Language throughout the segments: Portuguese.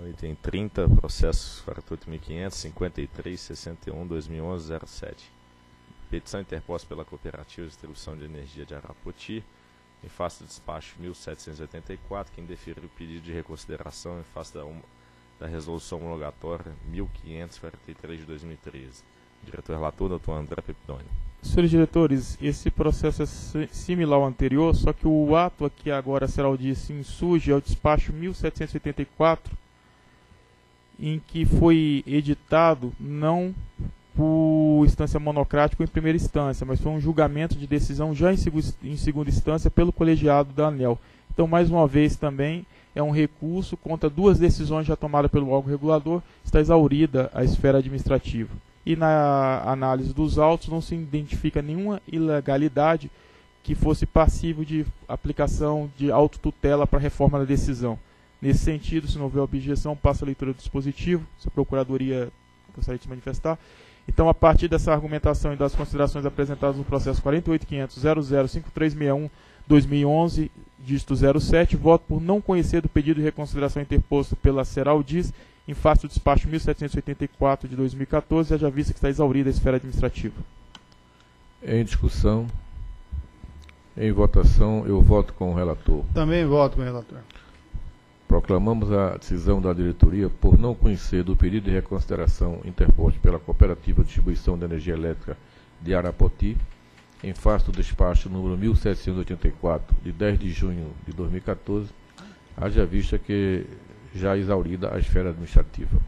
No item 30, processo 48.553.61.2011.07. Petição interposta pela Cooperativa de Distribuição de Energia de Arapoti, em face do despacho 1784, que indeferiu o pedido de reconsideração em face da, da resolução homologatória 1543 de 2013. Diretor relator, doutor André Peptoni. Senhores diretores, esse processo é similar ao anterior, só que o ato aqui agora será o dia se insurge é o despacho 1784, em que foi editado não por instância monocrática em primeira instância, mas foi um julgamento de decisão já em, em segunda instância pelo colegiado da ANEL. Então, mais uma vez também é um recurso contra duas decisões já tomadas pelo órgão regulador, está exaurida a esfera administrativa. E na análise dos autos não se identifica nenhuma ilegalidade que fosse passível de aplicação de autotutela para reforma da decisão. Nesse sentido, se não houver objeção, passa a leitura do dispositivo, se a Procuradoria gostaria de se manifestar. Então, a partir dessa argumentação e das considerações apresentadas no processo 48.500.005361-2011, dígito 07, voto por não conhecer do pedido de reconsideração interposto pela Seraldis em face do despacho 1784 de 2014, haja vista que está exaurida a esfera administrativa. Em discussão, em votação, eu voto com o relator. Também voto com o relator. Proclamamos a decisão da diretoria por não conhecer do pedido de reconsideração interposto pela Cooperativa de Distribuição de Energia Elétrica de Arapoti, em face do despacho número 1784, de 10 de junho de 2014, haja vista que já exaurida a esfera administrativa.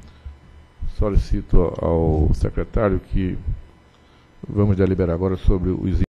Solicito ao secretário que vamos deliberar agora sobre os